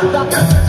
Stop.